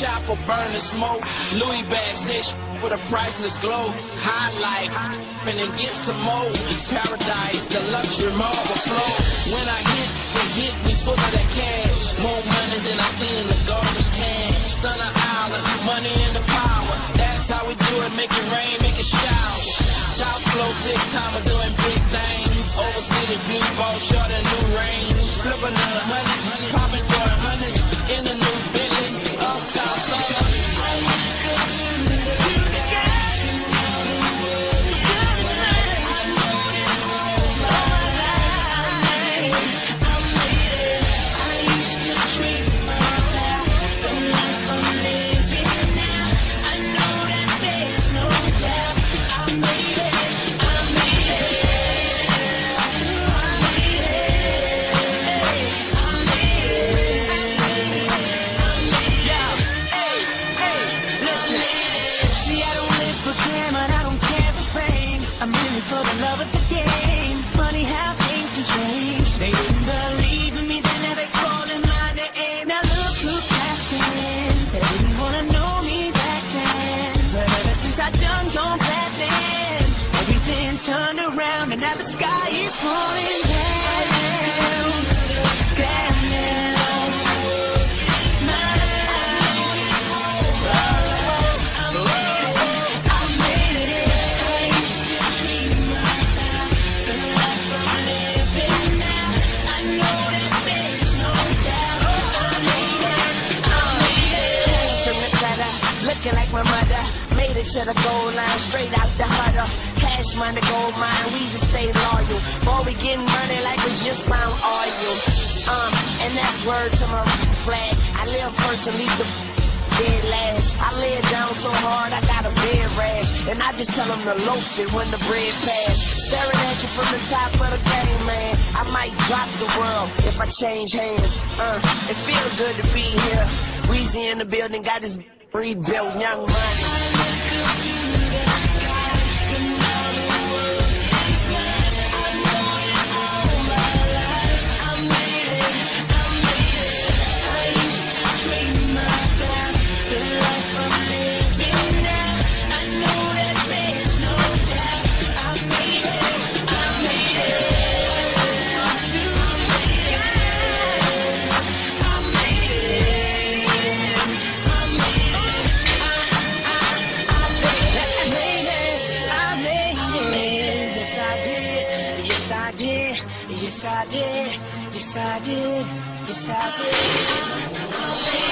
Chopper, burning smoke. Louis bags, they with a priceless glow. High life, and then get some more. Paradise, the luxury marble flow. When I hit, they hit me full of that cash. More money than I seen in the garbage can. Stunner island, money and the power. That's how we do it, make it rain, make it shower. Top flow, big time, doing big things. The view, ball short and new. They didn't believe in me, then they calling my name. Now look who passed in. They didn't wanna know me back then. But ever since I done gone platinum, everything turned around and now the sky is falling down. It to the goal line, straight out the huddle. Cash money, gold mine, we just stay loyal. Boy, we getting money like we just found oil. Um, and that's word to my flag. I live first and leave the dead last. I lay it down so hard, I got a bed rash. And I just tell them to loaf it when the bread pass. Staring at you from the top of the game, man. I might drop the world if I change hands. Uh, it feel good to be here. Weezy in the building, got this rebuilt young money. I did. Yes, I did. Yes, I did.